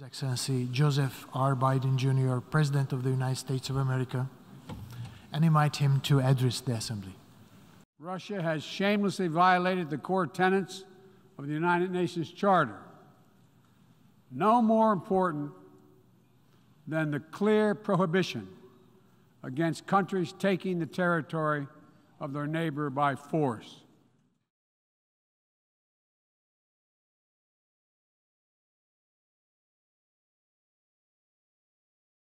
His Excellency Joseph R. Biden Jr., President of the United States of America, and invite him to address the Assembly. Russia has shamelessly violated the core tenets of the United Nations Charter. No more important than the clear prohibition against countries taking the territory of their neighbor by force.